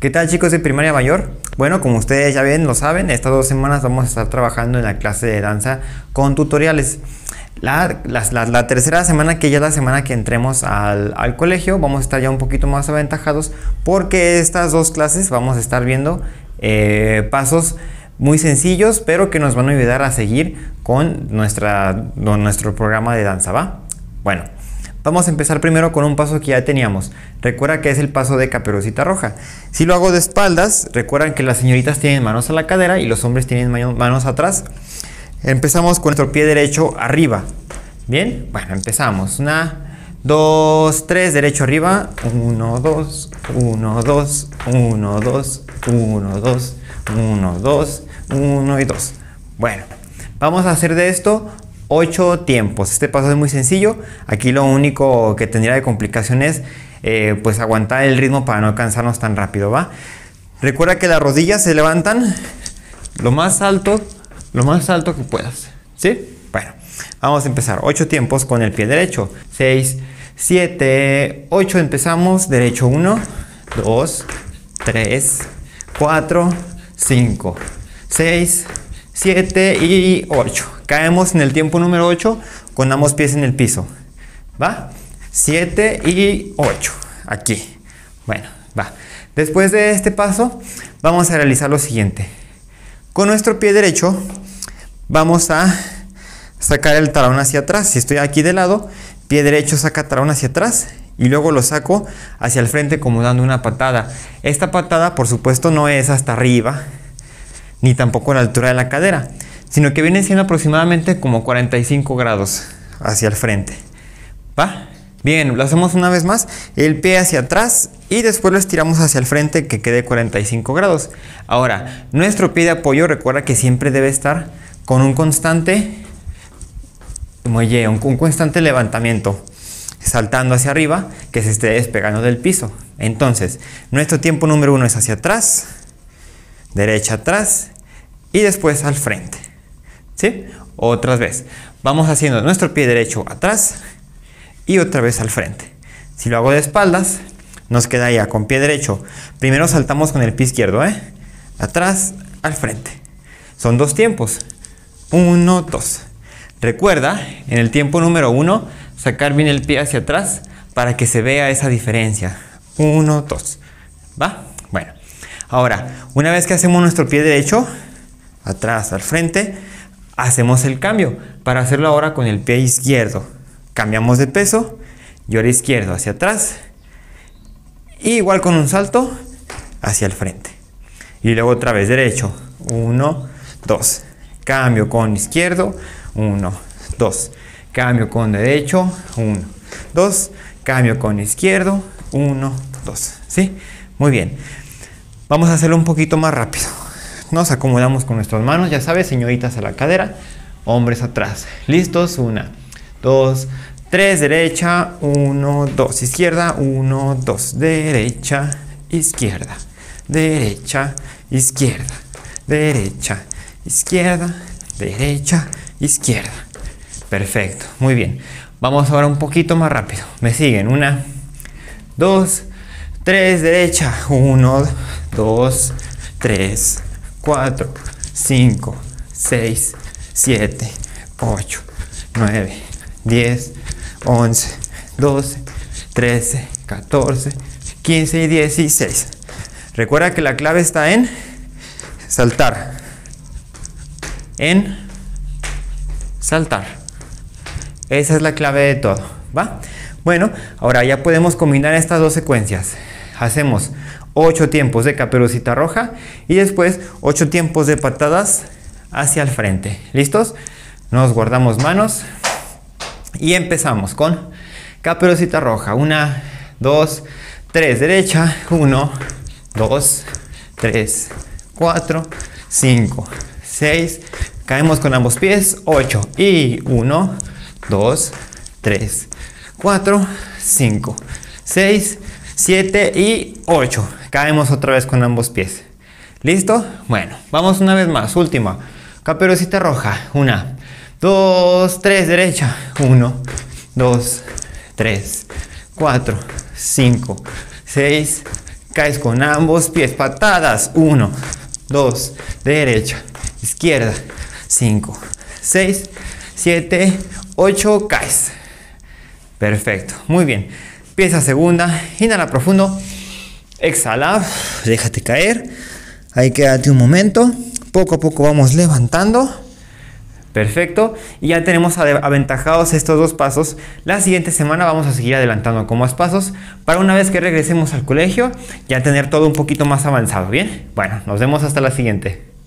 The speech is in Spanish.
¿Qué tal chicos de primaria mayor? Bueno, como ustedes ya ven, lo saben, estas dos semanas vamos a estar trabajando en la clase de danza con tutoriales. La, tercera semana, que ya es la semana que entremos al, colegio, vamos a estar ya un poquito más aventajados porque estas dos clases vamos a estar viendo eh, pasos muy sencillos, pero que nos van a ayudar a seguir con nuestra, nuestro programa de danza, ¿va? Bueno. Vamos a empezar primero con un paso que ya teníamos. Recuerda que es el paso de caperucita roja. Si lo hago de espaldas, recuerdan que las señoritas tienen manos a la cadera y los hombres tienen manos atrás. Empezamos con nuestro pie derecho arriba. Bien, bueno, empezamos. Una, dos, tres, derecho arriba. Uno, dos, uno, dos, uno, dos, uno, dos, uno, dos, uno y dos. Bueno, vamos a hacer de esto 8 tiempos. Este paso es muy sencillo. Aquí lo único que tendría de complicación es eh, pues aguantar el ritmo para no cansarnos tan rápido, ¿va? Recuerda que las rodillas se levantan lo más alto, lo más alto que puedas, ¿sí? Bueno, vamos a empezar. 8 tiempos con el pie derecho. 6, 7, 8 empezamos. Derecho 1, 2, 3, 4, 5, 6, 7 y 8. Caemos en el tiempo número 8 con ambos pies en el piso. ¿Va? 7 y 8. Aquí. Bueno, va. Después de este paso, vamos a realizar lo siguiente. Con nuestro pie derecho, vamos a sacar el talón hacia atrás. Si estoy aquí de lado, pie derecho saca talón hacia atrás y luego lo saco hacia el frente como dando una patada. Esta patada, por supuesto, no es hasta arriba, ni tampoco a la altura de la cadera sino que viene siendo aproximadamente como 45 grados hacia el frente. ¿Va? Bien, lo hacemos una vez más, el pie hacia atrás y después lo estiramos hacia el frente que quede 45 grados. Ahora, nuestro pie de apoyo recuerda que siempre debe estar con un constante muelle, un, un constante levantamiento, saltando hacia arriba, que se esté despegando del piso. Entonces, nuestro tiempo número uno es hacia atrás, derecha atrás y después al frente. ¿Sí? Otra vez. Vamos haciendo nuestro pie derecho atrás y otra vez al frente. Si lo hago de espaldas, nos queda ya con pie derecho. Primero saltamos con el pie izquierdo, ¿eh? Atrás, al frente. Son dos tiempos. Uno, dos. Recuerda, en el tiempo número uno, sacar bien el pie hacia atrás para que se vea esa diferencia. Uno, dos. ¿Va? Bueno. Ahora, una vez que hacemos nuestro pie derecho, atrás, al frente, hacemos el cambio. Para hacerlo ahora con el pie izquierdo. Cambiamos de peso y ahora izquierdo hacia atrás. igual con un salto hacia el frente. Y luego otra vez derecho. 1, 2. Cambio con izquierdo. 1, 2. Cambio con derecho. 1, 2. Cambio con izquierdo. 1, 2. ¿Sí? Muy bien. Vamos a hacerlo un poquito más rápido. Nos acomodamos con nuestras manos, ya sabes, señoritas a la cadera, hombres atrás. ¿Listos? Una, dos, tres, derecha, uno, dos, izquierda, uno, dos, derecha, izquierda, derecha, izquierda, derecha, izquierda, derecha, izquierda. Perfecto, muy bien. Vamos ahora un poquito más rápido. Me siguen. Una, dos, tres, derecha. Uno, dos, tres, 4, 5, 6, 7, 8, 9, 10, 11, 12, 13, 14, 15 y 16. Recuerda que la clave está en saltar. En saltar. Esa es la clave de todo. ¿Va? Bueno, ahora ya podemos combinar estas dos secuencias. Hacemos 8 tiempos de caperucita roja y después 8 tiempos de patadas hacia el frente. ¿Listos? Nos guardamos manos y empezamos con caperucita roja. 1, 2, 3, derecha. 1, 2, 3, 4, 5, 6. Caemos con ambos pies. 8 y 1, 2, 3, 4, 5, 6, 7 y 8. Caemos otra vez con ambos pies. ¿Listo? Bueno, vamos una vez más. Última. Caperucita roja. Una, dos, tres, derecha. Uno, dos, tres, cuatro, cinco, seis. Caes con ambos pies. Patadas. 1, 2, derecha, izquierda. 5, 6, 7, 8. Caes. Perfecto. Muy bien. Pieza segunda. Inhala profundo. Exhala. Déjate caer. Ahí quédate un momento. Poco a poco vamos levantando. Perfecto. Y ya tenemos aventajados estos dos pasos. La siguiente semana vamos a seguir adelantando con más pasos para una vez que regresemos al colegio ya tener todo un poquito más avanzado. Bien. Bueno, nos vemos hasta la siguiente.